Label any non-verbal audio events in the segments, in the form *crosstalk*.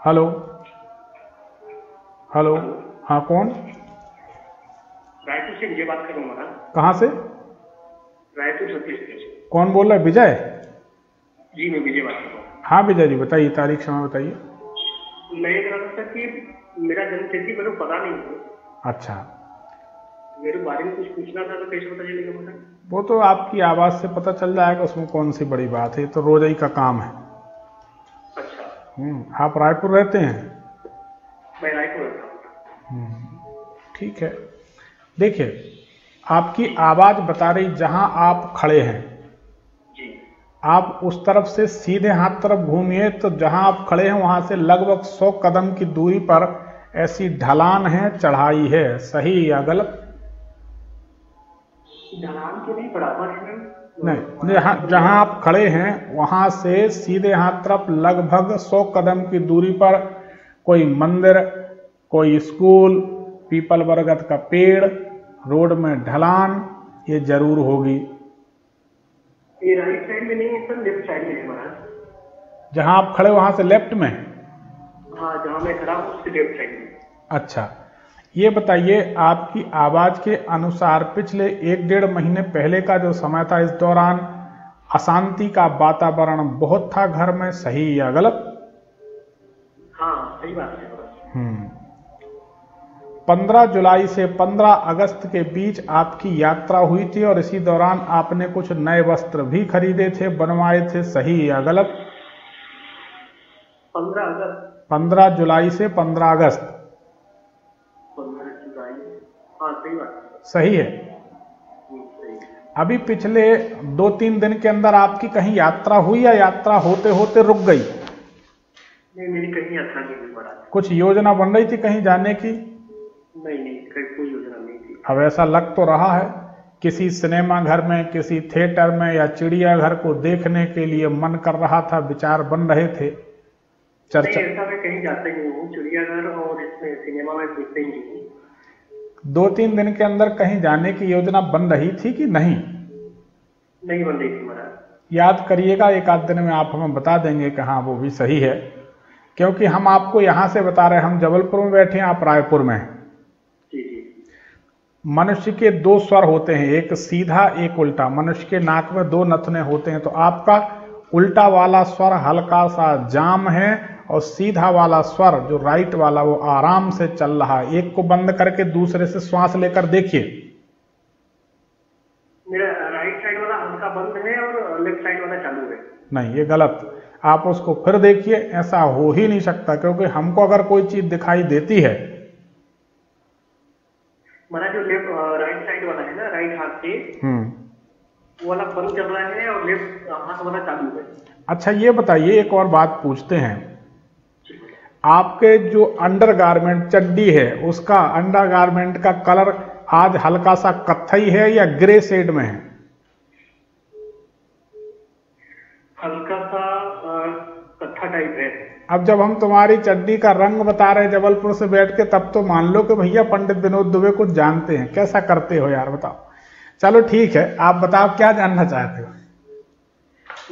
Hello hello हाँ कौन? रायपुर से विजय बात कर रहा हूँ कहाँ से? रायपुर छत्तीसगढ़ कौन बोल रहा है? विजय? जी मैं विजय बात कर रहा हूँ। हाँ विजय जी बताइए तारीख समय बताइए। मैं ये कह रहा था कि मेरा जन्म तिथि मेरे को पता नहीं है। अच्छा। मेरे बारे में कुछ पूछना था तो कैसे पता चलेगा मुझे वो तो आपकी आवाज़ से पता चल जाएगा उसमें कौन सी बड़ी बात है तो रोजाई का काम है। आप रायपुर रहते हैं? मैं रायपुर रहता हूँ। हम्म, ठीक है। देखिए आपकी आवाज़ बता रही जहाँ आप खड़े हैं। आप उस तरफ़ से सीधे हाथ तरफ़ घूमिए तो जहाँ आप खड़े हैं वहाँ से लगभग 100 कदम की दूरी पर ऐसी ढलान है चढ़ाई है। सही या गलत? ढलान के नहीं बराबर है। नहीं जहाँ जहाँ आप खड़े हैं वहाँ से सीधे हाथ तरफ़ लगभग 100 कदम की दूरी पर कोई मंदिर कोई स्कूल पीपल बरगद का पेड़ रोड में ढलान ये ज़रूर होगी। ये राइट साइड में नहीं है सर लेफ़्ट साइड में है महाराज। जहाँ आप खड़े वहाँ से लेफ़्ट में? हाँ जहाँ मैं खड़ा हूँ उससे लेफ़्ट साइड में। अच्छा ये बताइए आपकी आवाज़ के अनुसार पिछले एक डेढ़ महीने पहले का जो समय था इस दौरान अशांति का वातावरण बहुत था घर में सही या गलत? हाँ सही बात है। हम्म। पंद्रह जुलाई से पंद्रह अगस्त के बीच आपकी यात्रा हुई थी और इसी दौरान आपने कुछ नए वस्त्र भी खरीदे थे बनवाए थे सही या गलत? पंद्रह अगस्त। पंद्रह जुलाई से पंद्रह अगस्त। हाँ सही बात। है। सही है। हम्म। अभी पिछले दो तीन दिन के अंदर आपकी कहीं यात्रा हुई या यात्रा होते होते रुक गई? नहीं मेरी कहीं यात्रा नहीं हुई कुछ योजना बन रही थी कहीं जाने की? नहीं नहीं कोई योजना नहीं थी। अब ऐसा लग तो रहा है किसी सिनेमा घर में किसी थिएटर में या चिड़ियाघर को देखने के लिए मन कर रहा था विचार बन रहे थे? चर्चा ऐसा मैं कहीं जाते ही नहीं हूँ चिड़ियाघर और इसमें सिनेमा में देखते ही नहीं हूँ। दो तीन दिन के अंदर कहीं जाने की योजना बन रही थी कि नहीं? नहीं बन रही थी महाराज। याद करिएगा एक आध दिन में आप हमें बता देंगे कि हाँ वो भी सही है। क्योंकि हम आपको यहाँ से बता रहे हैं हम जबलपुर में बैठे हैं आप रायपुर में मनुष्य के दो स्वर होते हैं एक सीधा एक उल्टा। मनुष्य के नाक में दो नथने होते हैं तो आपका उल्टा वाला स्वर हल्का सा जाम है और सीधा वाला स्वर जो राइट वाला वो आराम से चल रहा है। एक को बंद करके दूसरे से श्वास लेकर देखिए। मेरा राइट साइड वाला हल्का बंद है और लेफ़्ट साइड वाला चालू है। नहीं ये गलत। आप उसको फिर देखिए ऐसा हो ही नहीं सकता क्योंकि हमको अगर कोई चीज़ दिखाई देती है। मेरा जो लेफ़्ट राइट साइड वाला है ना राइट हाथ से हम्म। वाला बंद चल रहा है और लेफ़्ट हाथ वाला चालू है। अच्छा ये बताइए एक और बात पूछते हैं। आपके जो अंडर गारमेंट चड्डी है उसका अंडर गारमेंट का कलर आज हल्का सा कत्थई है या ग्रे शेड में है? हल्का सा कत्था टाइप है। अब जब हम तुम्हारी चड्डी का रंग बता रहे हैं जबलपुर से बैठ के तब तो मान लो कि भैया पंडित विनोद दुबे कुछ जानते हैं। कैसा करते हो यार बताओ। चलो ठीक है आप बताओ क्या जानना चाहते हो?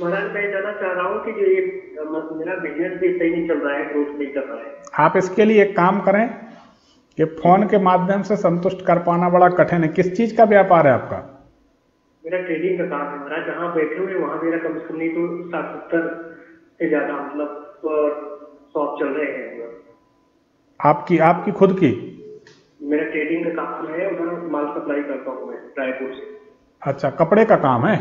महाराज मैं जानना चाह रहा हूँ कि जो ये मेरा बिज़नेस भी सही नहीं चल रहा है ग्रोथ नहीं कर रहा है। आप इसके लिए एक काम करें कि फ़ोन के माध्यम से संतुष्ट कर पाना बड़ा कठिन है। किस चीज़ का व्यापार है आपका? मेरा ट्रेडिंग का काम है। महाराज जहाँ बैठे हुए वहाँ मेरा कम से कम नहीं तो साठ सत्तर से ज़्यादा मतलब शॉप चल रहे हैं। आपकी आपकी खुद की? मेरा ट्रेडिंग का काम है उधर माल सप्लाई करता हूँ मैं रायपुर से। अच्छा कपड़े का काम है?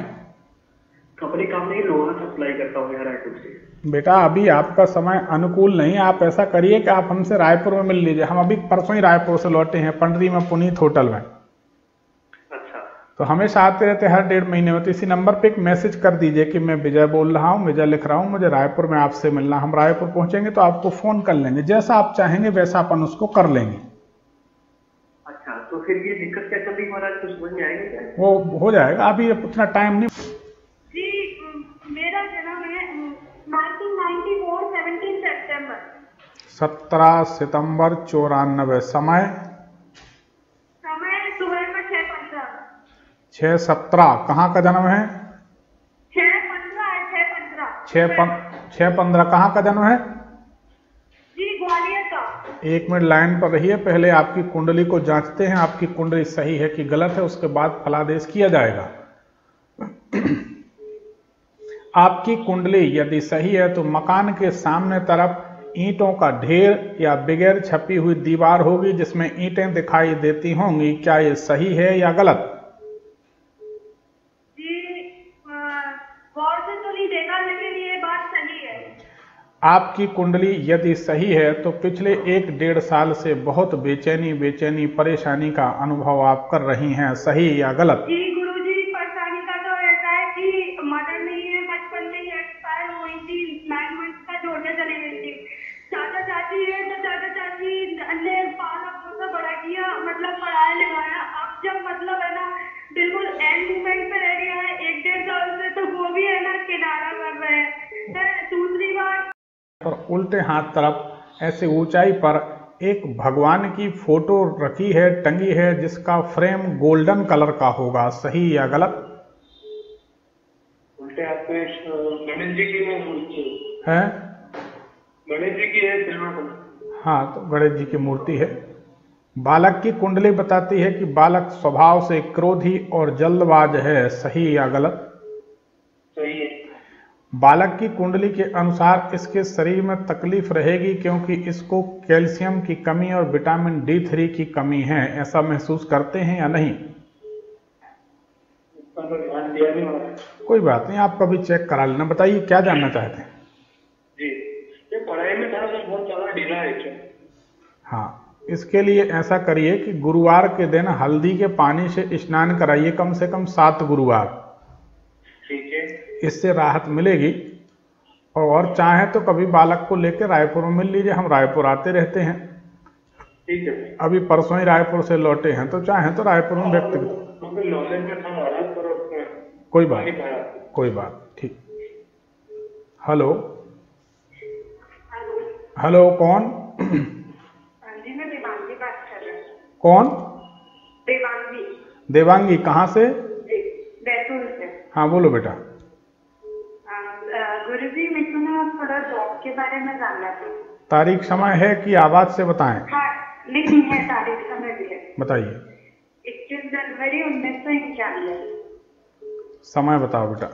कपड़े काम नहीं लोहा सप्लाई करता हूँ यहाँ रायपुर से। बेटा अभी आपका समय अनुकूल नहीं है। आप ऐसा करिए कि आप हमसे रायपुर में मिल लीजिए। हम अभी परसों ही रायपुर से लौटे हैं पंडरी में पुनीत होटल में। अच्छा। तो हमेशा आते रहते हर डेढ़ महीने में। तो इसी नंबर पे एक मैसेज कर दीजिए कि मैं विजय बोल रहा हूँ विजय लिख रहा हूँ मुझे रायपुर में आपसे मिलना हम रायपुर पहुँचेंगे तो आपको फ़ोन कर लेंगे। जैसा आप चाहेंगे वैसा अपन उसको कर लेंगे। अच्छा तो फिर ये दिक्कत क्या चल रही महाराज कुछ समझ में आएगी क्या? वो हो जाएगा। अभी उतना टाइम नहीं जी अम, मेरा जन्म है nineteen ninety four seventeen September सत्रह सितंबर चौरानबे समय। समय सुबह का छः पंद्रह। छः सत्रह कहाँ का जन्म है? छः पंद्रह छः पंद्रह। छः छः पंद्रह कहाँ का जन्म है? जी ग्वालियर का। एक मिनट लाइन पर रहिए पहले आपकी कुंडली को जांचते हैं आपकी कुंडली सही है कि गलत है उसके बाद फलादेश किया जाएगा। आपकी कुंडली यदि सही है तो मकान के सामने तरफ़ ईंटों का ढेर या बगैर छपी हुई दीवार होगी जिसमें ईंटें दिखाई देती होंगी क्या ये सही है या गलत? तो है। आपकी कुंडली यदि सही है तो पिछले एक डेढ़ साल से बहुत बेचैनी बेचैनी परेशानी का अनुभव आप कर रही हैं सही या गलत? जी गुरुजी परेशानी का तो ऐसा है कि मदर नहीं है बचपन में ही एक्सपायर हुई थी नाइन मंथ का छोड़ने चली गई थी चाचा चाची है तो चाचा चाची ने पाला पोसा बड़ा किया मतलब पढ़ाया लिखाया अब जब मतलब है ना बिल्कुल एंड मोमेंट पे रह गया है एक डेढ़ साल से तो वो भी है ना किनारा कर रहे हैं फिर दूसरी बात पर उल्टे हाथ तरफ़ ऐसे ऊंचाई पर एक भगवान की फ़ोटो रखी है टंगी है जिसका फ्रेम गोल्डन कलर का होगा। सही या गलत? गणेश जी की मूर्ति। है? गणेश जी की है सिल्वर कलर हाँ तो गणेश जी की मूर्ति है। बालक की कुंडली बताती है कि बालक स्वभाव से क्रोधी और जल्दबाज है। सही या गलत? सही है। बालक की कुंडली के अनुसार इसके शरीर में तकलीफ़ रहेगी क्योंकि इसको कैल्शियम की कमी और विटामिन डी थ्री की कमी है। ऐसा महसूस करते हैं या नहीं? कोई बात नहीं आप कभी चेक करा लेना। बताइए क्या जानना चाहते हैं? जी ये पढ़ाई में थोड़ा सा बहुत ज़्यादा ढीला है हाँ इसके लिए ऐसा करिए कि गुरुवार के दिन हल्दी के पानी से स्नान कराइए कम से कम सात गुरुवार। इससे राहत मिलेगी। और चाहे तो कभी बालक को लेकर रायपुर में मिल लीजिए हम रायपुर आते रहते हैं। ठीक है। अभी परसों ही रायपुर से लौटे हैं तो चाहे तो रायपुर में व्यक्तिगत कोई बात कोई बात ठीक। हेलो। हेलो। कौन? जी मैं देवांगी बात कर रही हूँ। कौन? देवांगी। देवांगी कहाँ से? बैतूल से। हाँ बोलो बेटा गुरु जी मेरे को ना थोड़ा जॉब के बारे में जानना था तारीख समय है कि आवाज़ से बताएँ? हाँ लिखी है तारीख समय भी है। बताइए। इक्कीस जनवरी उन्नीस सौ इक्यानवे। समय बताओ बेटा।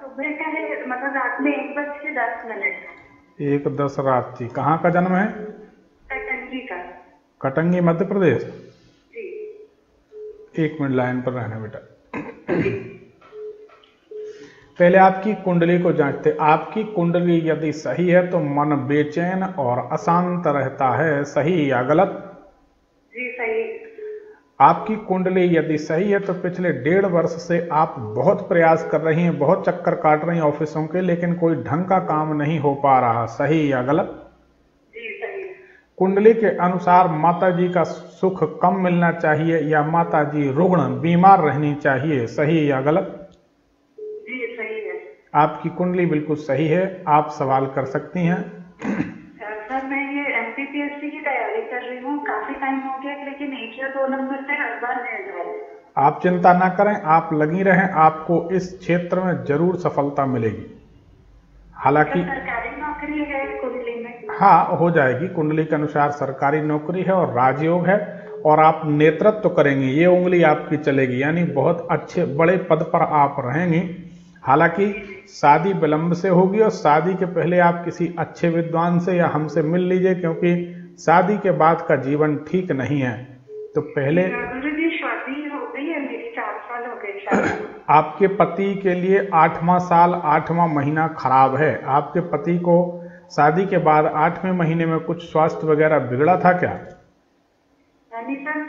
सुबह का है मतलब रात में एक बज के दस मिनट एक दस रात थी कहाँ का जन्म है? कटंगी का। कटंगी मध्य प्रदेश? जी। एक मिनट लाइन पर रहना बेटा। पहले आपकी कुंडली को जांचते आपकी कुंडली यदि सही है तो मन बेचैन और अशांत रहता है। सही या गलत? जी सही। आपकी कुंडली यदि सही है तो पिछले डेढ़ वर्ष से आप बहुत प्रयास कर रही हैं बहुत चक्कर काट रही हैं ऑफिसों के लेकिन कोई ढंग का काम नहीं हो पा रहा। सही या गलत? जी सही। कुंडली के अनुसार माता जी का सुख कम मिलना चाहिए या माता जी रुग्ण बीमार रहनी चाहिए? सही या गलत? आपकी कुंडली बिल्कुल सही है आप सवाल कर सकती हैं। सर मैं ये एमपीपीएससी की तैयारी कर रही हूँ काफ़ी टाइम हो गया लेकिन एक या दो नंबर से हर बार मिल जाए आप चिंता ना करें आप लगी रहें आपको इस क्षेत्र में ज़रूर सफलता मिलेगी। हालाँकि सरकारी नौकरी है कुंडली में हाँ हो जाएगी कुंडली के अनुसार सरकारी नौकरी है और राजयोग है और आप नेतृत्व तो करेंगे ये उंगली आपकी चलेगी यानी बहुत अच्छे बड़े पद पर आप रहेंगी। हालाँकि शादी विलंब से होगी और शादी के पहले आप किसी अच्छे विद्वान से या हमसे मिल लीजिए क्योंकि शादी के बाद का जीवन ठीक नहीं है। तो पहले हो है हो। *coughs* आपके पति के लिए आठवां साल आठवां महीना खराब है। आपके पति को शादी के बाद आठवें महीने में कुछ स्वास्थ्य वगैरह बिगड़ा था क्या? यानी सर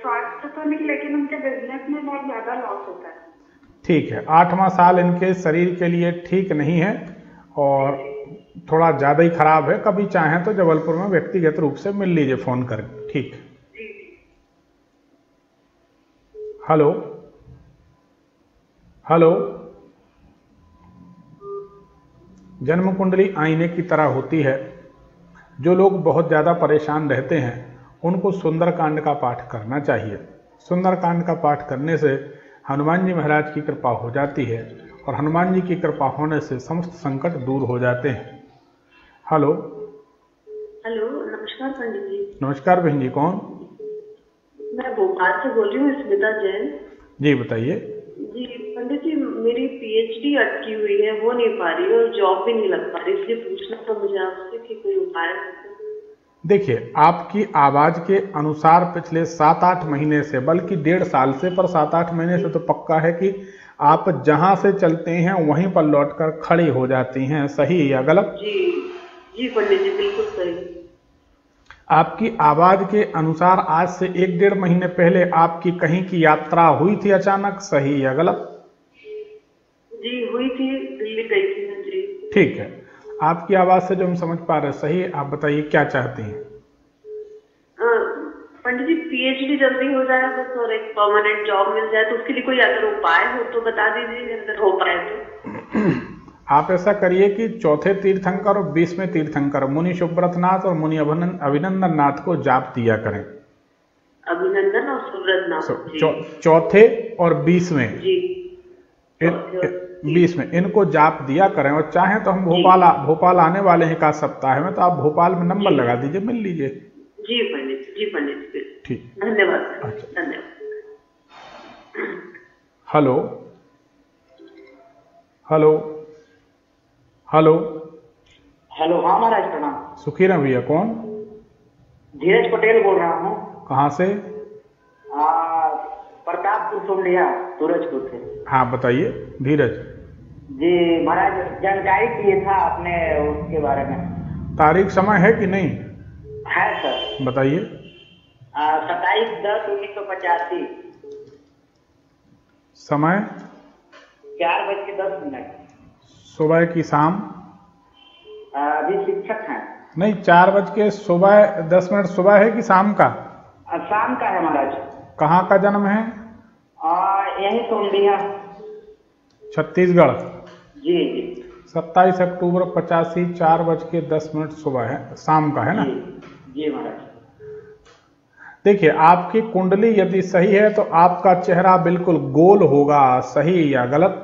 स्वास्थ्य तो नहीं लेकिन उनके बिज़नेस में बहुत ज़्यादा लॉस होता है। ठीक है। आठवां साल इनके शरीर के लिए ठीक नहीं है और थोड़ा ज़्यादा ही खराब है। कभी चाहें तो जबलपुर में व्यक्तिगत रूप से मिल लीजिए फ़ोन करके ठीक। हेलो? हेलो? जन्म कुंडली आईने की तरह होती है। जो लोग बहुत ज़्यादा परेशान रहते हैं, उनको सुंदरकांड का पाठ करना चाहिए। सुंदरकांड का पाठ करने से हनुमान जी महाराज की कृपा हो जाती है और हनुमान जी की कृपा होने से समस्त संकट दूर हो जाते हैं। हेलो। हेलो नमस्कार पंडित जी। नमस्कार बहन जी कौन? मैं भोपाल से बोल रही हूँ स्मिता जैन। जी बताइए। जी पंडित जी मेरी पीएचडी अटकी हुई है वो नहीं पा रही और जॉब भी नहीं लग पा रही इसलिए पूछना था मुझे आपसे कि कोई उपाय। देखिए आपकी आवाज़ के अनुसार पिछले सात आठ महीने से बल्कि डेढ़ साल से पर सात आठ महीने से तो पक्का है कि आप जहाँ से चलते हैं वहीं पर लौटकर खड़ी हो जाती हैं। सही या गलत? जी जी पंडित जी बिल्कुल सही। आपकी आवाज़ के अनुसार आज से एक डेढ़ महीने पहले आपकी कहीं की यात्रा हुई थी अचानक? सही या गलत? जी हुई थी दिल्ली गई थी जी। ठीक है। आपकी आवाज़ से जो हम समझ पा रहे हैं सही आप बताइए क्या चाहती हैं? पंडित जी पीएचडी जल्दी हो जाए बस और एक परमानेंट जॉब मिल जाए तो उसके लिए कोई अगर उपाय हो तो बता दीजिए अगर हो पाए तो। *clears throat* आप ऐसा करिए कि चौथे तीर्थंकर और बीसवें तीर्थंकर मुनि सुब्रत नाथ और मुनि अभिनंदन नाथ को जाप दिया करें। अभिनंदन और सुब्रत नाम सो, जी। चौ, चौथे और बीसवें। इन, इन- इनको जाप दिया करें और चाहे तो हम भोपाल भोपाल आने वाले हैं का सप्ताह में तो आप भोपाल में नंबर लगा दीजिए मिल लीजिए। जी पंडित जी पंडित जी। ठीक। धन्यवाद। अच्छा। धन्यवाद। हेलो। हेलो। हेलो। हेलो हाँ महाराज प्रणाम। सुखी रहे भैया कौन? धीरज पटेल बोल रहा हूँ। कहाँ से? प्रतापपुर सोमलिया सूरजपुर से। हाँ बताइए धीरज। जी महाराज जानकारी दिए था आपने उसके बारे में। तारीख समय है कि नहीं? है सर। बताइए। सत्ताईस दस उन्नीस सौ पचासी। समय? चार बज के दस मिनट। सुबह की शाम? अभी शिक्षक हैं। नहीं चार बज के सुबह दस मिनट सुबह है कि शाम का? शाम का है महाराज। कहाँ का जन्म है? आ, यही सोमलिया छत्तीसगढ़। जी। जी सत्ताईस अक्टूबर पचासी चार बज के दस मिनट सुबह है शाम का है ना? जी महाराज। देखिए आपकी कुंडली यदि सही है तो आपका चेहरा बिल्कुल गोल होगा सही या गलत?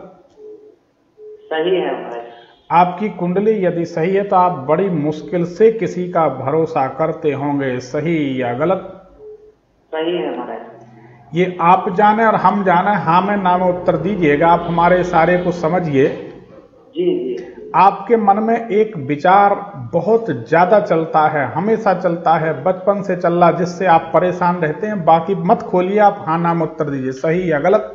सही है महाराज। आपकी कुंडली यदि सही है तो आप बड़ी मुश्किल से किसी का भरोसा करते होंगे सही या गलत? सही है महाराज। ये आप जाने और हम जाने हाँ में ना में उत्तर दीजिएगा आप हमारे इशारे को समझिए। जी जी। आपके मन में एक विचार बहुत ज़्यादा चलता है हमेशा चलता है बचपन से चल रहा जिससे आप परेशान रहते हैं बाकी मत खोलिए आप हाँ नाम उत्तर दीजिए सही या गलत?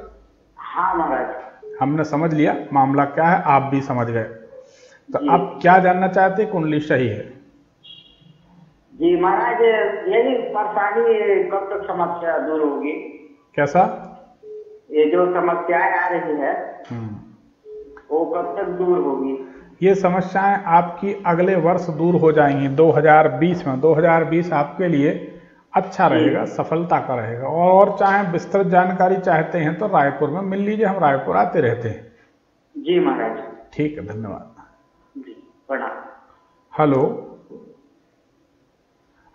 हाँ महाराज हमने समझ लिया मामला क्या है आप भी समझ गए। तो आप क्या जानना चाहते हैं कुंडली सही है? जी महाराज यही परेशानी कब तक समस्या दूर होगी? कैसा? ये जो समस्याएँ आ रही है हम्म। वो कब तक दूर होगी? ये समस्याएँ आपकी अगले वर्ष दूर हो जाएँगी 2020 में। 2020 आपके लिए अच्छा रहेगा सफलता का रहेगा। और चाहे विस्तृत जानकारी चाहते हैं तो रायपुर में मिल लीजिए हम रायपुर आते रहते हैं। जी महाराज। ठीक है धन्यवाद। जी प्रणाम हेलो।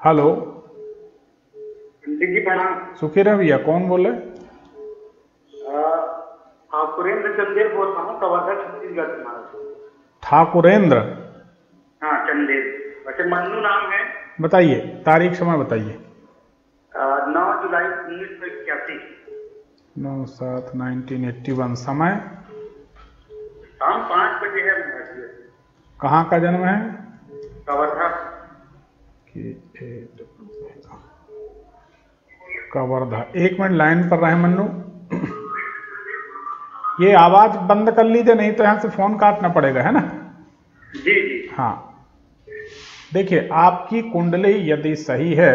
हेलो। जी प्रणाम सुखी रहे भैया कौन बोले हाँ सुरेंद्र चंदेल बोल रहा हूँ कवर्धा छत्तीसगढ़ से महाराज। ठाकुरेंद्र? हाँ चंदेल वैसे मन्नू नाम है। बताइए तारीख समय बताइए। नौ जुलाई उन्नीस सौ इक्यासी। नौ सात नाइनटीन एट्टी वन समय? शाम पाँच बजे है कहाँ का जन्म है? कवर्धा। कवर्धा। एक मिनट लाइन पर रहे मन्नू ये आवाज़ बंद कर लीजिए नहीं तो यहाँ से फ़ोन काटना पड़ेगा है ना? जी जी। हाँ। देखिए आपकी कुंडली यदि सही है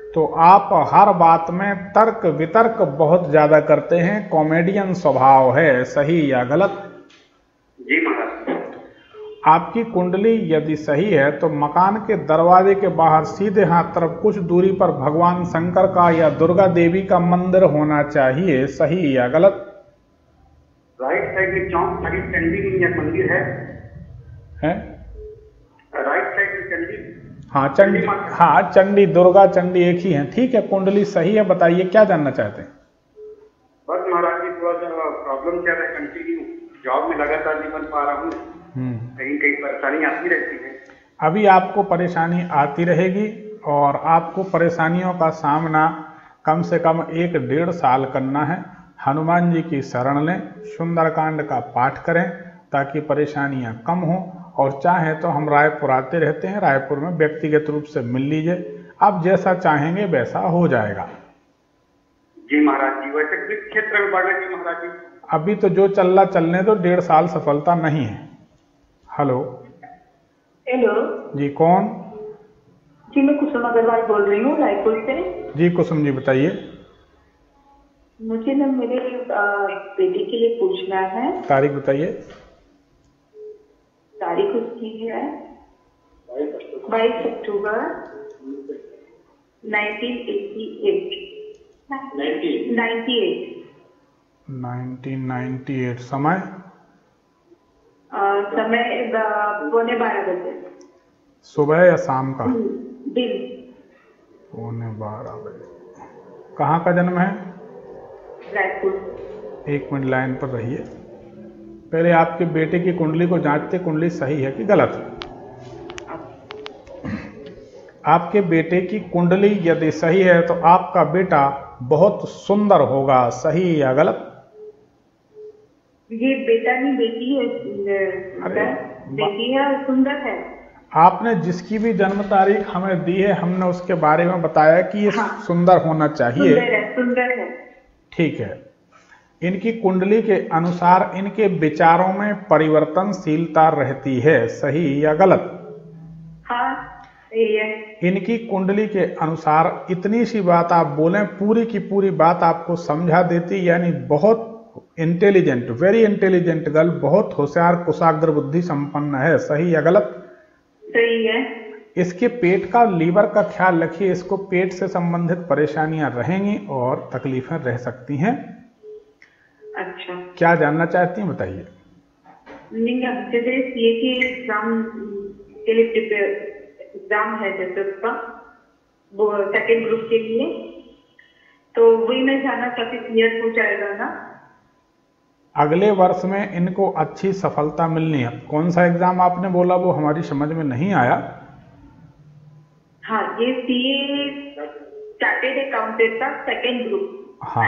तो आप हर बात में तर्क वितर्क बहुत ज़्यादा करते हैं कॉमेडियन स्वभाव है सही या गलत? जी महाराज। आपकी कुंडली यदि सही है तो मकान के दरवाजे के बाहर सीधे हाथ तरफ़ कुछ दूरी पर भगवान शंकर का या दुर्गा देवी का मंदिर होना चाहिए सही या गलत? राइट साइड में चौक साइड चंडी एक मंदिर है। है? राइट साइड में चंडी। हाँ चंडी हाँ चंडी दुर्गा चंडी एक ही है। ठीक है कुंडली सही है बताइए क्या जानना चाहते हैं? बस महाराज जी थोड़ा सा प्रॉब्लम क्या है कंटिन्यू जॉब में लगातार नहीं बन पा रहा हूँ। हम्म, कहीं कहीं परेशानी आती रहती है। अभी आपको परेशानी आती रहेगी और आपको परेशानियों का सामना कम से कम एक डेढ़ साल करना है। हनुमान जी की शरण लें सुंदरकांड का पाठ करें ताकि परेशानियाँ कम हों। और चाहें तो हम रायपुर आते रहते हैं रायपुर में व्यक्तिगत रूप से मिल लीजिए। आप जैसा चाहेंगे वैसा हो जाएगा। जी महाराज जी वैसे किस क्षेत्र में बढ़ रही थी महाराज जी? अभी तो जो चल रहा चलने तो डेढ़ साल सफलता नहीं है। हेलो। हेलो। जी कौन? जी मैं कुसुम अग्रवाल बोल रही हूँ रायपुर से। जी कुसुम जी बताइए। मुझे ना मेरे बेटी के लिए पूछना है। तारीख बताइए। तारीख उसकी है। बाईस अक्टूबर 1988 98 1998 समय? अ, समय अ, पौने बारह बजे। सुबह या शाम का? दिन। पौने बारह बजे। कहाँ का जन्म है? रायपुर एक मिनट लाइन पर रहिए। पहले आपके बेटे की कुंडली को जांचते कुंडली सही है कि गलत है? आपके बेटे की कुंडली यदि सही है तो आपका बेटा बहुत सुंदर होगा। सही या गलत? ये बेटा नहीं बेटी है अरे, बेटी है और सुंदर है। आपने जिसकी भी जन्म तारीख हमें दी है हमने उसके बारे में बताया कि ये हाँ। सुंदर होना चाहिए। सुंदर है सुंदर है। ठीक है। इनकी कुंडली के अनुसार इनके विचारों में परिवर्तनशीलता रहती है सही या गलत? हाँ सही है। इनकी कुंडली के अनुसार इतनी सी बात आप बोलें पूरी की पूरी बात आपको समझा देती यानी बहुत इंटेलिजेंट वेरी इंटेलिजेंट गर्ल बहुत होशियार कुशाग्र बुद्धि संपन्न है सही या गलत? सही है। इसके पेट का लीवर का ख्याल रखिए इसको पेट से संबंधित परेशानियाँ रहेंगी और तकलीफें रह सकती हैं। अच्छा। क्या जानना चाहती हैं बताइए। नहीं जैसे सीए के एग्ज़ाम के लिए एग्ज़ाम है जैसे उसका वो सेकेंड ग्रुप के लिए। तो वही मैं जानना चाहती क्लियर हो जाएगा ना? अगले वर्ष में इनको अच्छी सफलता मिलनी है। कौन सा एग्ज़ाम आपने बोला वो हमारी समझ में नहीं आया। हाँ ये सीए चार्टेड अकाउंटेंट का सेकेंड ग्रुप हाँ।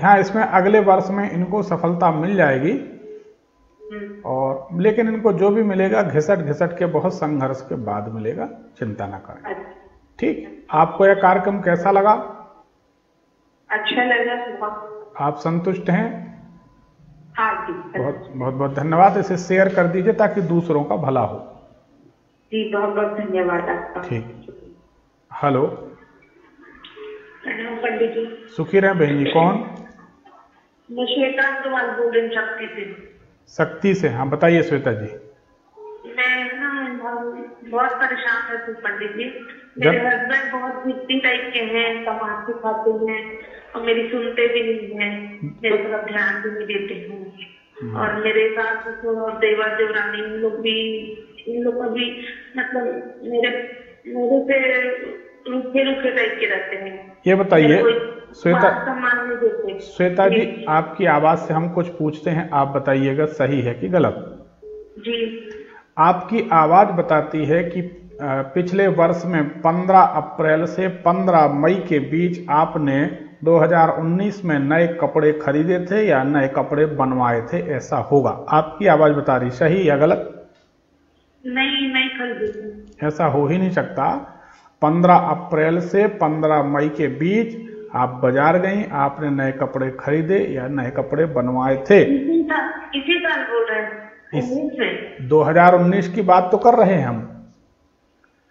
हाँ इसमें अगले वर्ष में इनको सफलता मिल जाएगी। हम्म, और लेकिन इनको जो भी मिलेगा घिसट घिसट के बहुत संघर्ष के बाद मिलेगा चिंता ना करें। अच्छा। ठीक? आपको यह कार्यक्रम कैसा लगा? अच्छा लगा आप संतुष्ट हैं? हाँ जी बहुत बहुत बहुत धन्यवाद। इसे शेयर कर दीजिए ताकि दूसरों का भला हो। जी बहुत बहुत धन्यवाद आपका। ठीक। हेलो। प्रणाम पंडित जी। सुखी रहे बहन जी कौन? मैं श्वेता अग्रवाल बोल रही शक्ति से। शक्ति से। हाँ बताइए श्वेता जी। मैं ना बहुत परेशान रहती हूँ पंडित जी। मेरे हस्बैंड बहुत जिद्दी टाइप के हैं तमाशे खाते हैं और मेरी सुनते भी नहीं है मेरे तरफ़ ध्यान भी नहीं देते हैं। और मेरे साथ और देवर देवरानी लोग भी इन लोग का भी मतलब मेरे मेरे से रूखे रूखे टाइप के रहते हैं। ये बताइए श्वेता श्वेता जी आपकी आवाज़ से हम कुछ पूछते हैं आप बताइएगा सही है कि गलत? जी। आपकी आवाज़ बताती है कि पिछले वर्ष में 15 अप्रैल से 15 मई के बीच आपने 2019 में नए कपड़े खरीदे थे या नए कपड़े बनवाए थे ऐसा होगा। आपकी आवाज़ बता रही सही या गलत? नहीं नहीं खरीदी ऐसा हो ही नहीं सकता। 15 अप्रैल से 15 मई के बीच आप बाज़ार गई आपने नए कपड़े खरीदे या नए कपड़े बनवाए थे। इसी साल इसी साल बोल रहे हैं। इस- उन्नीस में 2019 की बात तो कर रहे हैं हम।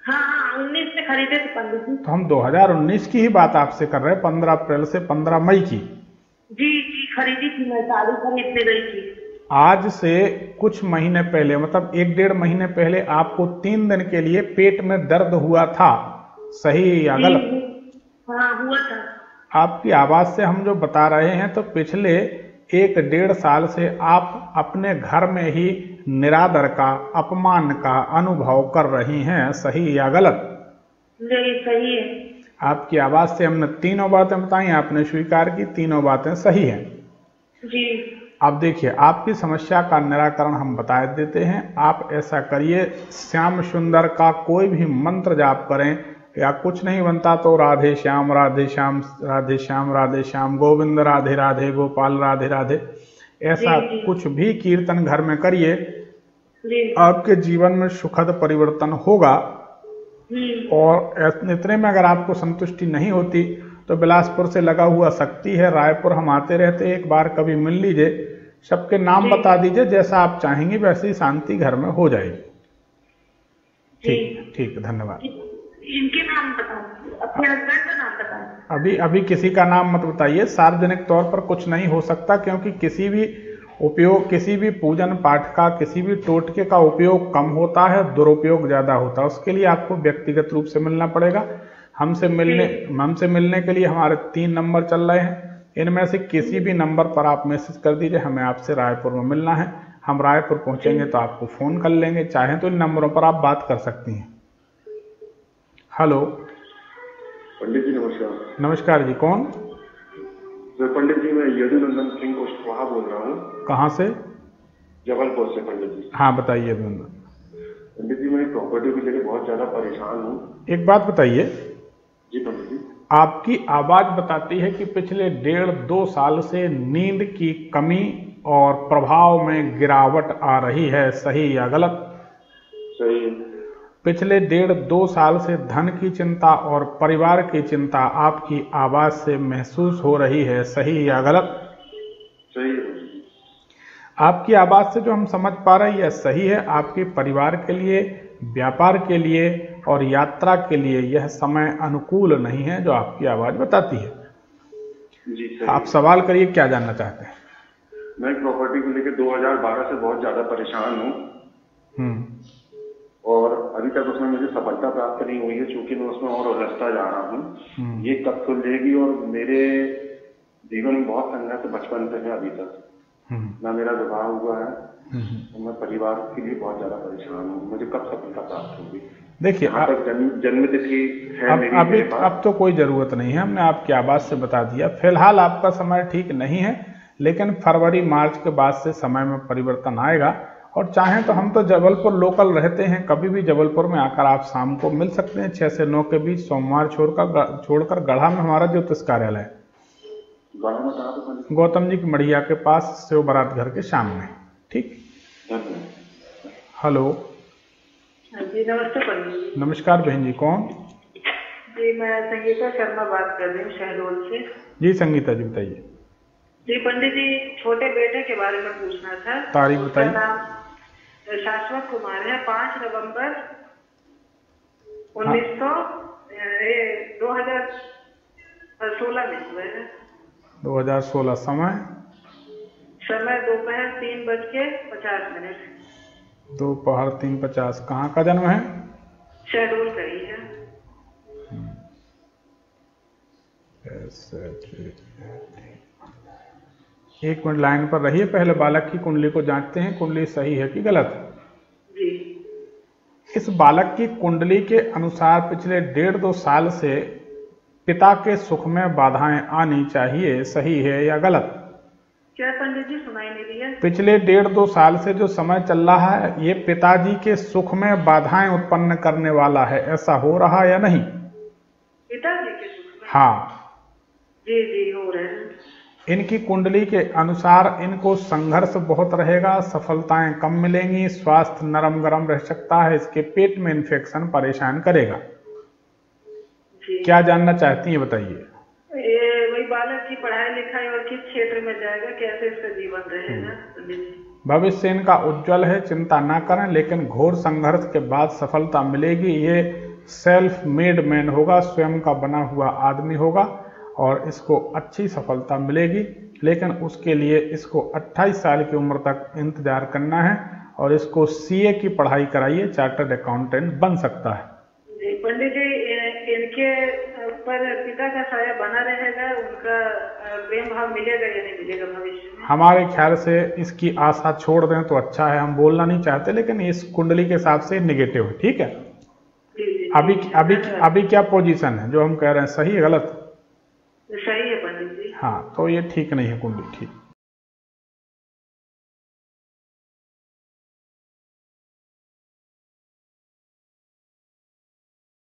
हाँ हाँ उन्नीस में खरीदे थे पंडित तो हम 2019 की ही बात आपसे कर रहे हैं 15 अप्रैल से 15 मई की। जी जी खरीदी थी मैं साड़ी खरीदने गई थी। आज से कुछ महीने पहले मतलब एक डेढ़ महीने पहले आपको तीन दिन के लिए पेट में दर्द हुआ था। सही या गलत? हाँ हुआ था। आपकी आवाज़ से हम जो बता रहे हैं तो पिछले एक डेढ़ साल से आप अपने घर में ही निरादर का अपमान का अनुभव कर रही हैं। सही या गलत? नहीं सही है। आपकी आवाज़ से हमने तीनों बातें बताई आपने स्वीकार की तीनों बातें सही हैं। जी। अब देखिए आपकी समस्या का निराकरण हम बता देते हैं। आप ऐसा करिए श्याम सुंदर का कोई भी मंत्र जाप करें या कुछ नहीं बनता तो राधे श्याम राधे श्याम राधे श्याम राधे श्याम गोविंद राधे राधे गोपाल राधे राधे। ऐसा। कुछ भी कीर्तन घर में करिए आपके जीवन में सुखद परिवर्तन होगा। और इतने में अगर आपको संतुष्टि नहीं होती तो बिलासपुर से लगा हुआ शक्ति है रायपुर हम आते रहते एक बार कभी मिल लीजिए सबके नाम बता दीजिए जैसा आप चाहेंगी वैसी शांति घर में हो जाएगी। ठीक ठीक धन्यवाद। इनके नाम बताओ अपने हस्बैंड का नाम बताओ अभी अभी किसी का नाम मत बताइए सार्वजनिक तौर पर कुछ नहीं हो सकता क्योंकि किसी भी उपयोग किसी भी पूजन पाठ का किसी भी टोटके का उपयोग कम होता है दुरुपयोग ज़्यादा होता है उसके लिए आपको व्यक्तिगत रूप से मिलना पड़ेगा। हमसे मिलने हमसे मिलने के लिए हमारे तीन नंबर चल रहे हैं। इनमें से किसी भी नंबर पर आप मैसेज कर दीजिए हमें आपसे रायपुर में मिलना है। हम रायपुर पहुँचेंगे तो आपको फ़ोन कर लेंगे। चाहे तो इन नंबरों पर आप बात कर सकती हैं। हेलो। पंडित जी नमस्कार। नमस्कार जी कौन? मैं पंडित जी मैं यदुनंदन सिंह कुशवाहा बोल रहा हूँ। कहाँ से? जबलपुर से पंडित जी। हाँ बताइए अभिनंदन पंडित जी मैं प्रॉपर्टी को लेकर बहुत ज़्यादा परेशान हूँ। एक बात बताइए। आपकी आवाज़ बताती है कि पिछले डेढ़ दो साल से नींद की कमी और प्रभाव में गिरावट आ रही है सही या गलत? सही। पिछले डेढ़ दो साल से धन की चिंता और परिवार की चिंता आपकी आवाज़ से महसूस हो रही है सही या गलत? सही। आपकी आवाज़ से जो हम समझ पा रहे हैं यह सही है। आपके परिवार के लिए व्यापार के लिए और यात्रा के लिए यह समय अनुकूल नहीं है जो आपकी आवाज़ बताती है। जी आप सवाल करिए क्या जानना चाहते हैं? मैं प्रॉपर्टी को लेकर 2012 से बहुत ज़्यादा परेशान हूँ। हम्म। और अभी तक उसमें मुझे सफलता प्राप्त नहीं हुई है चूँकि मैं उसमें और उलझता जा रहा हूँ। हम्म। ये कब सुलझेगी और मेरे जीवन में बहुत संघर्ष बचपन से है अभी तक। हम्म। ना मेरा विवाह हुआ है। और मैं परिवार के लिए बहुत ज़्यादा परेशान हूँ। मुझे कब सफलता प्राप्त होगी? देखिए यहाँ अब जन्म जन्म तिथि है अब अभी अब तो कोई ज़रूरत नहीं है हमने आपकी आवाज़ से बता दिया। फ़िलहाल आपका समय ठीक नहीं है लेकिन फरवरी मार्च के बाद से समय में परिवर्तन आएगा। और चाहें तो हम तो जबलपुर लोकल रहते हैं कभी भी जबलपुर में आकर आप शाम को मिल सकते हैं छह से नौ के बीच सोमवार छोड़कर छोड़कर गढ़ा में हमारा ज्योतिष कार्यालय। है गौतम जी की मढ़िया के पास शिव बारात घर के सामने। ठीक? हेलो? जी नमस्ते पंडित जी। नमस्कार बहन जी कौन? जी मैं संगीता शर्मा बात कर रही हूँ शहडोल से। जी संगीता जी बताइए। जी पंडित जी छोटे बेटे के बारे में पूछना था। तारीख बताइए। नाम शाश्वत कुमार है पाँच नवंबर उन्नीस सौ दो हज़ार सोलह में हुए हैं। 2016 समय? समय दोपहर तीन बज के पचास मिनट। दोपहर तीन पचास कहाँ का जन्म है? शहडोल का ही है। एक मिनट लाइन पर रहिए पहले बालक की कुंडली को जांचते हैं कुंडली सही है कि गलत? जी। इस बालक की कुंडली के अनुसार पिछले डेढ़ दो साल से पिता के सुख में बाधाएँ आनी चाहिए सही है या गलत? क्या पंडित जी सुनाई नहीं दिया पिछले डेढ़ दो साल से जो समय चल रहा है ये पिताजी के सुख में बाधाएँ उत्पन्न करने वाला है। ऐसा हो रहा या नहीं? पिताजी के सुख में? हाँ। जी जी हो रहे हैं। इनकी कुंडली के अनुसार इनको संघर्ष बहुत रहेगा सफलताएँ कम मिलेंगी स्वास्थ्य नरम गरम रह सकता है इसके पेट में इन्फेक्शन परेशान करेगा। जी। क्या जानना चाहती हैं बताइए। बालक की पढ़ाई लिखाई और किस क्षेत्र में जाएगा कैसे इसका जीवन रहेगा? भविष्य इनका उज्जवल है चिंता ना करें लेकिन घोर संघर्ष के बाद सफलता मिलेगी। ये सेल्फ मेड मैन होगा स्वयं का बना हुआ आदमी होगा और इसको अच्छी सफलता मिलेगी। लेकिन उसके लिए इसको 28 साल की उम्र तक इंतज़ार करना है और इसको सीए की पढ़ाई कराइए चार्टर्ड अकाउंटेंट बन सकता है। पंडित जी इनके ऊपर पिता का साया बना रहेगा उनका प्रेम भाव मिलेगा या नहीं मिलेगा भविष्य में? हमारे ख्याल से इसकी आशा छोड़ दें तो अच्छा है हम बोलना नहीं चाहते लेकिन इस कुंडली के हिसाब से निगेटिव है ठीक है? अभी अभी अभी क्या पोजीशन है जो हम कह रहे हैं सही है गलत? सही है पंडित जी। हाँ तो ये ठीक नहीं है कुंडली ठीक।